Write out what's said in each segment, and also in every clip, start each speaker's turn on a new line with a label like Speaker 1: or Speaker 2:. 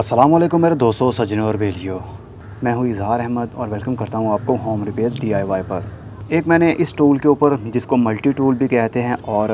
Speaker 1: असलम मेरे दोस्तों, सजनों और बेलियो। मैं हूँ इजहार अहमद और वेलकम करता हूँ आपको होम रिपेयर्स डीआईवाई पर। एक मैंने इस टूल के ऊपर, जिसको मल्टी टूल भी कहते हैं और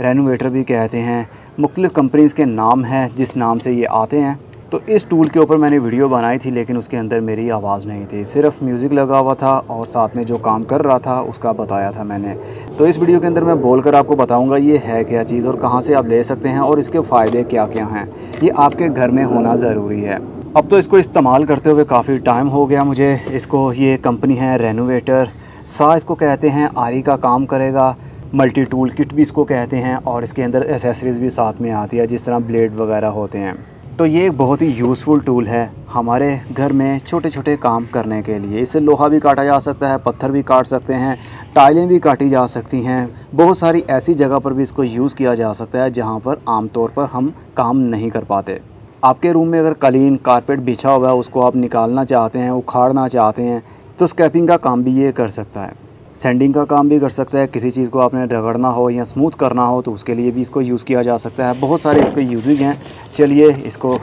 Speaker 1: रेनोवेटर भी कहते हैं, मुख्तलिफ़ कंपनीज़ के नाम हैं, जिस नाम से ये आते हैं। तो इस टूल के ऊपर मैंने वीडियो बनाई थी, लेकिन उसके अंदर मेरी आवाज़ नहीं थी। सिर्फ़ म्यूज़िक लगा हुआ था और साथ में जो काम कर रहा था, उसका बताया था मैंने। तो इस वीडियो के अंदर मैं बोलकर आपको बताऊँगा, ये है क्या चीज़ और कहाँ से आप ले सकते हैं और इसके फ़ायदे क्या क्या हैं। ये आपके घर में होना ज़रूरी है। अब तो इसको इस्तेमाल करते हुए काफ़ी टाइम हो गया मुझे। इसको, ये कंपनी है रेनोवेटर। सा इसको कहते हैं, आरी का काम करेगा। मल्टी टूल किट भी इसको कहते हैं और इसके अंदर एसेसरीज़ भी साथ में आती है, जिस तरह ब्लेड वगैरह होते हैं। तो ये एक बहुत ही यूज़फुल टूल है हमारे घर में छोटे छोटे काम करने के लिए। इससे लोहा भी काटा जा सकता है, पत्थर भी काट सकते हैं टाइलें भी काटी जा सकती हैं। बहुत सारी ऐसी जगह पर भी इसको यूज़ किया जा सकता है जहाँ पर आम तौर पर हम काम नहीं कर पाते। आपके रूम में अगर कलीन कारपेट बिछा हुआ है, उसको आप निकालना चाहते हैं, उखाड़ना चाहते हैं तो स्क्रैपिंग का काम भी ये कर सकता है। सेंडिंग का काम भी कर सकता है। किसी चीज़ को आपने रगड़ना हो या स्मूथ करना हो तो उसके लिए भी इसको यूज़ किया जा सकता है। बहुत सारे इसके यूजेज हैं। चलिए इसको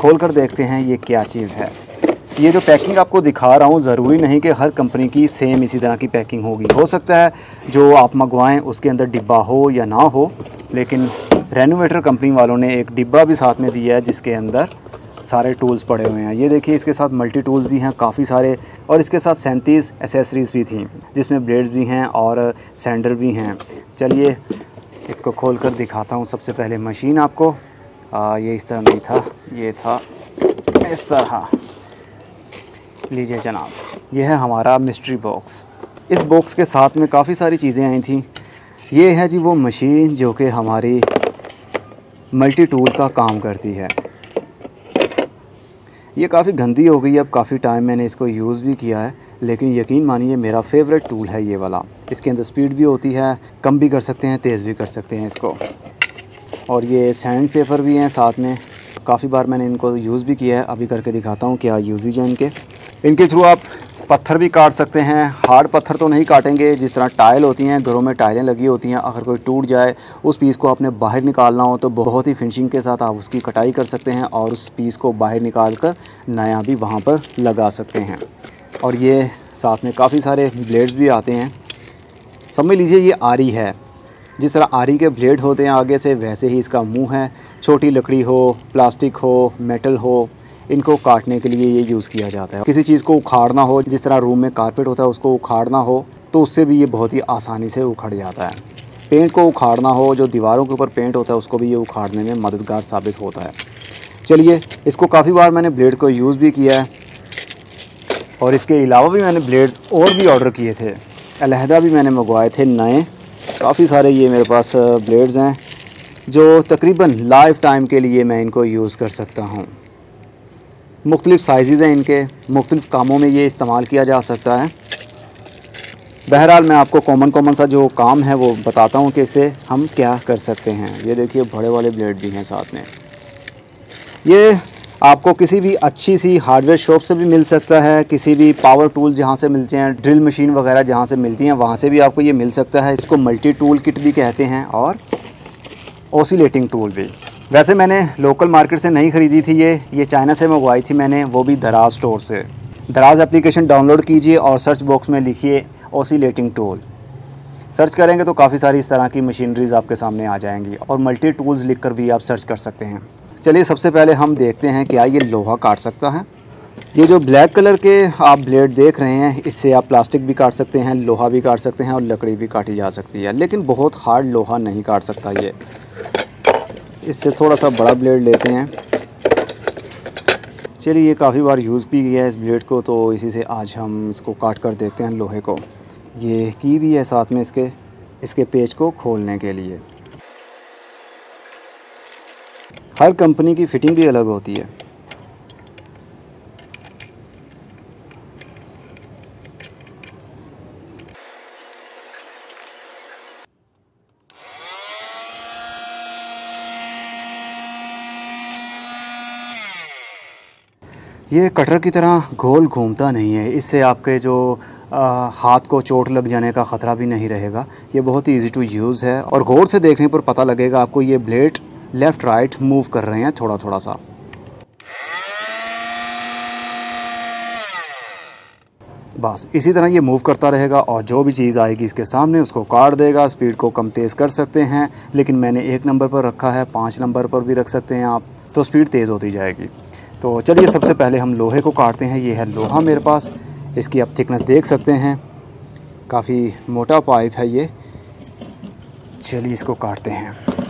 Speaker 1: खोल कर देखते हैं ये क्या चीज़ है। ये जो पैकिंग आपको दिखा रहा हूँ, ज़रूरी नहीं कि हर कंपनी की सेम इसी तरह की पैकिंग होगी। हो सकता है जो आप मंगवाएँ, उसके अंदर डिब्बा हो या ना हो, लेकिन रेनोवेटर कंपनी वालों ने एक डिब्बा भी साथ में दिया है, जिसके अंदर सारे टूल्स पड़े हुए हैं। ये देखिए इसके साथ मल्टी टूल्स भी हैं काफ़ी सारे। और इसके साथ सैंतीस एसेसरीज़ भी थी जिसमें ब्लेड्स भी हैं और सैंडर भी हैं। चलिए इसको खोल कर दिखाता हूँ सबसे पहले मशीन आपको। आ, ये इस तरह नहीं था ये था इस तरह। लीजिए जनाब ये है हमारा मिस्ट्री बॉक्स इस बॉक्स के साथ में काफ़ी सारी चीज़ें आई थी। ये है जी वो मशीन जो कि हमारी मल्टी टूल का काम करती है। ये काफ़ी गंदी हो गई है, अब काफ़ी टाइम मैंने इसको यूज़ भी किया है, लेकिन यकीन मानिए मेरा फेवरेट टूल है ये वाला। इसके अंदर स्पीड भी होती है, कम भी कर सकते हैं, तेज़ भी कर सकते हैं इसको। और ये सैंड पेपर भी हैं साथ में। काफ़ी बार मैंने इनको यूज़ भी किया है। अभी करके दिखाता हूँ क्या यूजेज है इनके। इनके थ्रू आप पत्थर भी काट सकते हैं। हार्ड पत्थर तो नहीं काटेंगे। जिस तरह टाइल होती हैं, घरों में टाइलें लगी होती हैं, अगर कोई टूट जाए, उस पीस को आपने बाहर निकालना हो तो बहुत ही फिनिशिंग के साथ आप उसकी कटाई कर सकते हैं और उस पीस को बाहर निकाल कर नया भी वहाँ पर लगा सकते हैं। और ये साथ में काफ़ी सारे ब्लेड्स भी आते हैं। समझ लीजिए ये आरी है। जिस तरह आरी के ब्लेड होते हैं, आगे से वैसे ही इसका मुँह है। छोटी लकड़ी हो प्लास्टिक हो मेटल हो इनको काटने के लिए ये यूज़ किया जाता है। किसी चीज़ को उखाड़ना हो, जिस तरह रूम में कारपेट होता है, उसको उखाड़ना हो तो उससे भी ये बहुत ही आसानी से उखड़ जाता है। पेंट को उखाड़ना हो, जो दीवारों के ऊपर पेंट होता है, उसको भी ये उखाड़ने में मददगार साबित होता है। चलिए, इसको काफ़ी बार मैंने ब्लेड को यूज़ भी किया है, और इसके अलावा भी मैंने ब्लेड्स और भी ऑर्डर किए थे। अलहदा भी मैंने मंगवाए थे नए। काफ़ी सारे ये मेरे पास ब्लेड्स हैं, जो तकरीबन लाइफ टाइम के लिए मैं इनको यूज़ कर सकता हूँ। मुख्तलिफ़ साइज़ हैं इनके, मुख्तलिफ़ कामों में ये इस्तेमाल किया जा सकता है। बहरहाल मैं आपको कॉमन कॉमन सा जो काम है वो बताता हूँ कि इसे हम क्या कर सकते हैं। ये देखिए, बड़े वाले ब्लेड भी हैं साथ में। ये आपको किसी भी अच्छी सी हार्डवेयर शॉप से भी मिल सकता है, किसी भी पावर टूल जहाँ से मिलते हैं ड्रिल मशीन वगैरह जहाँ से मिलती हैं, वहाँ से भी आपको ये मिल सकता है। इसको मल्टी टूल किट भी कहते हैं और ओसीलेटिंग टूल भी। वैसे मैंने लोकल मार्केट से नहीं ख़रीदी थी ये ये चाइना से मंगवाई थी मैंने, वो भी दराज स्टोर से। दराज एप्लीकेशन डाउनलोड कीजिए और सर्च बॉक्स में लिखिए ओसीलेटिंग टूल सर्च करेंगे तो काफ़ी सारी इस तरह की मशीनरीज़ आपके सामने आ जाएँगी और मल्टी टूल्स लिख कर भी आप सर्च कर सकते हैं। चलिए सबसे पहले हम देखते हैं क्या ये लोहा काट सकता है। ये जो ब्लैक कलर के आप ब्लेड देख रहे हैं, इससे आप प्लास्टिक भी काट सकते हैं, लोहा भी काट सकते हैं और लकड़ी भी काटी जा सकती है। लेकिन बहुत हार्ड लोहा नहीं काट सकता ये। इससे थोड़ा सा बड़ा ब्लेड लेते हैं। चलिए, ये काफ़ी बार यूज़ भी किया है इस ब्लेड को तो इसी से आज हम इसको काट कर देखते हैं लोहे को। ये की भी है साथ में इसके इसके पेज को खोलने के लिए। हर कंपनी की फ़िटिंग भी अलग होती है। ये कटर की तरह घोल घूमता नहीं है। इससे आपके जो आ, हाथ को चोट लग जाने का ख़तरा भी नहीं रहेगा। ये बहुत ही ईजी टू यूज़ है और गौर से देखने पर पता लगेगा आपको ये ब्लेड लेफ़्ट राइट मूव कर रहे हैं थोड़ा थोड़ा सा। बस इसी तरह ये मूव करता रहेगा और जो भी चीज़ आएगी इसके सामने उसको काट देगा। स्पीड को कम तेज़ कर सकते हैं लेकिन मैंने एक नंबर पर रखा है पाँच नंबर पर भी रख सकते हैं आप तो स्पीड तेज़ होती जाएगी। तो चलिए सबसे पहले हम लोहे को काटते हैं। ये है लोहा मेरे पास। इसकी आप थिकनेस देख सकते हैं। काफ़ी मोटा पाइप है ये। चलिए इसको काटते हैं।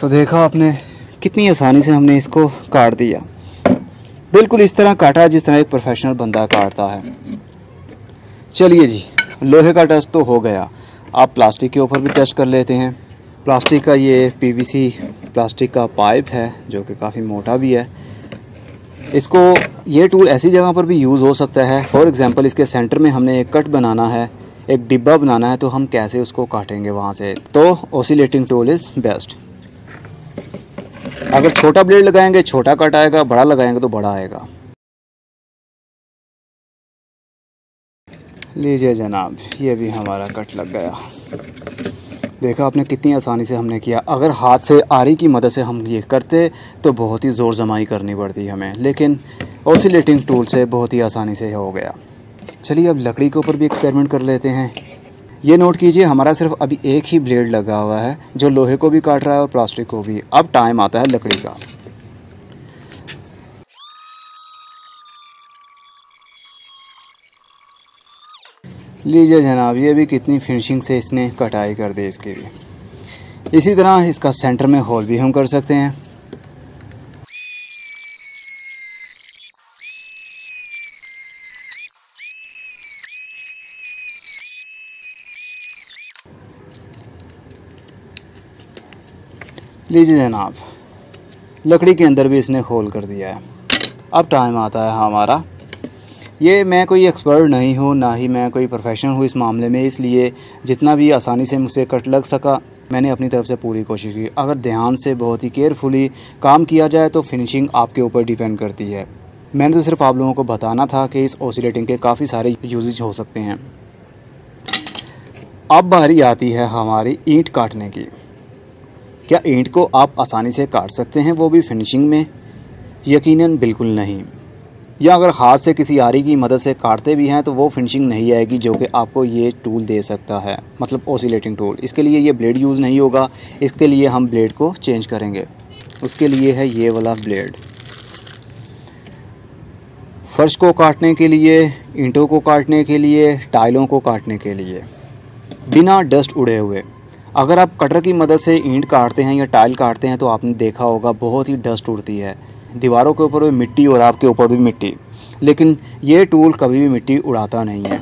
Speaker 1: तो देखा आपने, कितनी आसानी से हमने इसको काट दिया। बिल्कुल इस तरह काटा जिस तरह एक प्रोफेशनल बंदा काटता है। चलिए जी, लोहे का टेस्ट तो हो गया। आप प्लास्टिक के ऊपर भी टेस्ट कर लेते हैं। प्लास्टिक का ये पीवीसी प्लास्टिक का पाइप है, जो कि काफ़ी मोटा भी है। इसको ये टूल ऐसी जगह पर भी यूज़ हो सकता है। फॉर एग्ज़ाम्पल इसके सेंटर में हमने एक कट बनाना है, एक डिब्बा बनाना है तो हम कैसे उसको काटेंगे वहाँ से? तो ओसिलेटिंग टूल इज़ बेस्ट अगर छोटा ब्लेड लगाएँगे, छोटा कट आएगा, बड़ा लगाएँगे तो बड़ा आएगा। लीजिए जनाब, ये भी हमारा कट लग गया। देखा आपने कितनी आसानी से हमने किया। अगर हाथ से आरी की मदद से हम ये करते तो बहुत ही ज़ोर जमाई करनी पड़ती हमें। लेकिन ओसिलेटिंग टूल से बहुत ही आसानी से हो गया। चलिए अब लकड़ी के ऊपर भी एक्सपेरिमेंट कर लेते हैं। ये नोट कीजिए, हमारा सिर्फ़ अभी एक ही ब्लेड लगा हुआ है, जो लोहे को भी काट रहा है और प्लास्टिक को भी। अब टाइम आता है लकड़ी का। लीजिए जनाब, ये भी कितनी फिनिशिंग से इसने कटाई कर दी इसके भी। इसी तरह इसका सेंटर में होल भी हम कर सकते हैं। लीजिए जनाब, लकड़ी के अंदर भी इसने खोल कर दिया है। अब टाइम आता है हमारा। ये मैं कोई एक्सपर्ट नहीं हूँ, ना ही मैं कोई प्रोफेशनल हूँ इस मामले में, इसलिए जितना भी आसानी से मुझसे कट लग सका, मैंने अपनी तरफ़ से पूरी कोशिश की। अगर ध्यान से बहुत ही केयरफुली काम किया जाए तो फिनिशिंग आपके ऊपर डिपेंड करती है। मैंने तो सिर्फ़ आप लोगों को बताना था कि इस ओसिलेटिंग के काफ़ी सारे यूजेज हो सकते हैं। अब बारी आती है हमारी ईंट काटने की। क्या ईंट को आप आसानी से काट सकते हैं? वो भी फिनिशिंग में। यकीनन बिल्कुल नहीं। या अगर हाथ से किसी आरी की मदद से काटते भी हैं तो वो फिनिशिंग नहीं आएगी, जो कि आपको ये टूल दे सकता है। मतलब ओसिलेटिंग टूल इसके लिए ये ब्लेड यूज़ नहीं होगा। इसके लिए हम ब्लेड को चेंज करेंगे। उसके लिए है ये वाला ब्लेड फर्श को काटने के लिए, ईंटों को काटने के लिए टाइलों को काटने के लिए। बिना डस्ट उड़े हुए। अगर आप कटर की मदद से ईंट काटते हैं या टाइल काटते हैं तो आपने देखा होगा बहुत ही डस्ट उड़ती है। दीवारों के ऊपर भी मिट्टी और आपके ऊपर भी मिट्टी। लेकिन ये टूल कभी भी मिट्टी उड़ाता नहीं है,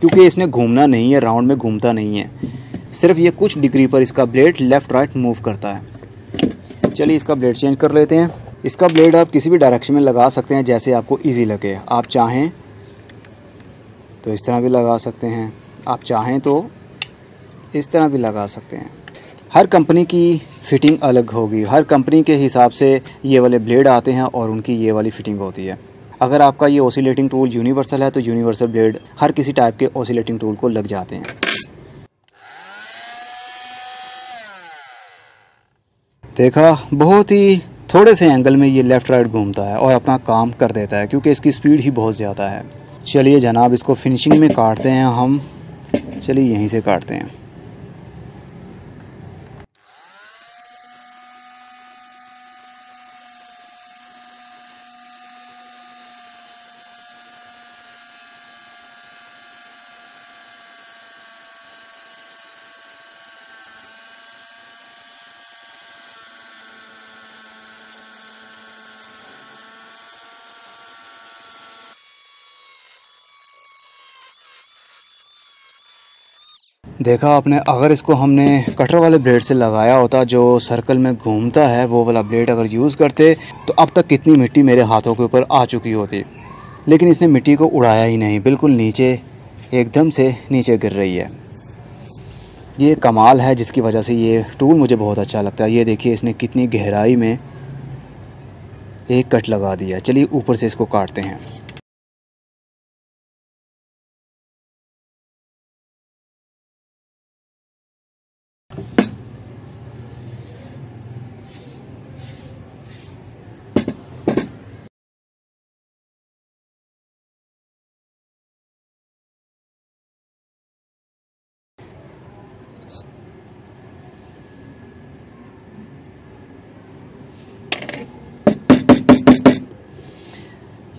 Speaker 1: क्योंकि इसने घूमना नहीं है, राउंड में घूमता नहीं है। सिर्फ़ ये कुछ डिग्री पर इसका ब्लेड लेफ़्ट राइट मूव करता है। चलिए इसका ब्लेड चेंज कर लेते हैं। इसका ब्लेड आप किसी भी डायरेक्शन में लगा सकते हैं जैसे आपको ईजी लगे। आप चाहें तो इस तरह भी लगा सकते हैं। आप चाहें तो इस तरह भी लगा सकते हैं। हर कंपनी की फ़िटिंग अलग होगी। हर कंपनी के हिसाब से ये वाले ब्लेड आते हैं और उनकी ये वाली फ़िटिंग होती है। अगर आपका ये ओसिलेटिंग टूल यूनिवर्सल है तो यूनिवर्सल ब्लेड हर किसी टाइप के ओसिलेटिंग टूल को लग जाते हैं। देखा, बहुत ही थोड़े से एंगल में ये लेफ़्ट राइट घूमता है और अपना काम कर देता है, क्योंकि इसकी स्पीड ही बहुत ज़्यादा है। चलिए जनाब, इसको फिनिशिंग में काटते हैं हम। चलिए यहीं से काटते हैं। देखा आपने, अगर इसको हमने कटर वाले ब्लेड से लगाया होता जो सर्कल में घूमता है, वो वाला ब्लेड अगर यूज़ करते तो अब तक कितनी मिट्टी मेरे हाथों के ऊपर आ चुकी होती। लेकिन इसने मिट्टी को उड़ाया ही नहीं, बिल्कुल नीचे, एकदम से नीचे गिर रही है। ये कमाल है, जिसकी वजह से ये टूल मुझे बहुत अच्छा लगता है। ये देखिए, इसने कितनी गहराई में एक कट लगा दिया। चलिए ऊपर से इसको काटते हैं।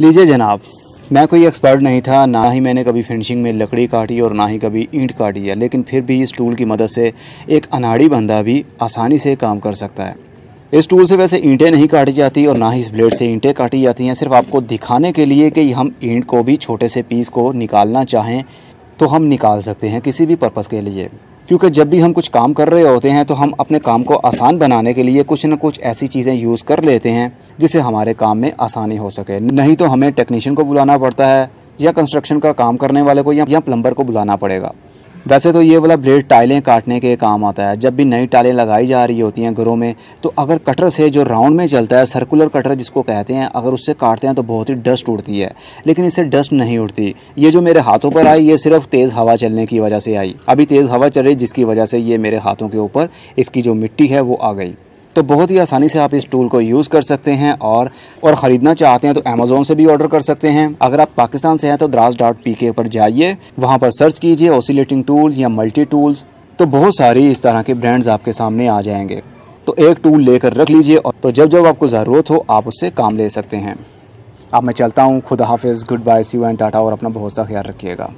Speaker 1: लीजिए जनाब, मैं कोई एक्सपर्ट नहीं था, ना ही मैंने कभी फिनिशिंग में लकड़ी काटी और ना ही कभी ईंट काटी है, लेकिन फिर भी इस टूल की मदद से एक अनाड़ी बंदा भी आसानी से काम कर सकता है। इस टूल से वैसे ईंटें नहीं काटी जाती और ना ही इस ब्लेड से ईंटें काटी जाती हैं। सिर्फ़ आपको दिखाने के लिए कि हम ईंट को भी छोटे से पीस को निकालना चाहें तो हम निकाल सकते हैं किसी भी पर्पज़ के लिए। क्योंकि जब भी हम कुछ काम कर रहे होते हैं तो हम अपने काम को आसान बनाने के लिए कुछ ना कुछ ऐसी चीज़ें यूज़ कर लेते हैं जिससे हमारे काम में आसानी हो सके। नहीं तो हमें टेक्नीशियन को बुलाना पड़ता है या कंस्ट्रक्शन का काम करने वाले को या, या प्लम्बर को बुलाना पड़ेगा। वैसे तो ये वाला ब्लेड टाइलें काटने के काम आता है। जब भी नई टाइलें लगाई जा रही होती हैं घरों में तो अगर कटर से जो राउंड में चलता है सर्कुलर कटर जिसको कहते हैं, अगर उससे काटते हैं तो बहुत ही डस्ट उड़ती है। लेकिन इससे डस्ट नहीं उड़ती। ये जो मेरे हाथों पर आई, ये सिर्फ़ तेज़ हवा चलने की वजह से आई। अभी तेज़ हवा चल रही, जिसकी वजह से ये मेरे हाथों के ऊपर इसकी जो मिट्टी है, वो आ गई। तो बहुत ही आसानी से आप इस टूल को यूज़ कर सकते हैं और और ख़रीदना चाहते हैं तो अमेज़ोन से भी ऑर्डर कर सकते हैं। अगर आप पाकिस्तान से हैं तो द्रास डॉट पी के पर जाइए, वहाँ पर सर्च कीजिए ओसिलेटिंग टूल या मल्टी टूल्स तो बहुत सारी इस तरह के ब्रांड्स आपके सामने आ जाएँगे। तो एक टूल लेकर रख लीजिए और तो जब जब आपको ज़रूरत हो, आप उससे काम ले सकते हैं। अब मैं चलता हूँ, खुदा हाफिज़ good bye see and tata और अपना बहुत सा ख्याल रखिएगा।